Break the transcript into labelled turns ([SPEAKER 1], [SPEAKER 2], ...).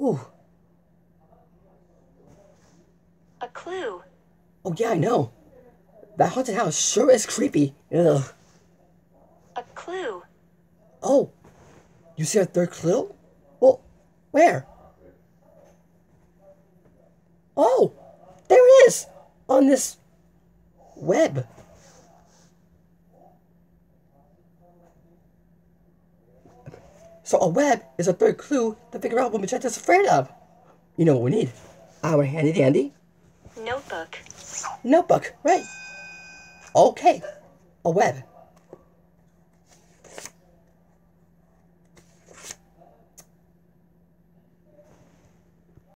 [SPEAKER 1] Ooh.
[SPEAKER 2] A clue.
[SPEAKER 1] Oh yeah, I know. That haunted house sure is creepy. Ugh.
[SPEAKER 2] A clue.
[SPEAKER 1] Oh, you see a third clue? Well, where? Oh, there it is! On this web. So a web is a third clue to figure out what Magenta's afraid of. You know what we need? Our handy dandy
[SPEAKER 2] Notebook.
[SPEAKER 1] notebook, right? Okay, a web.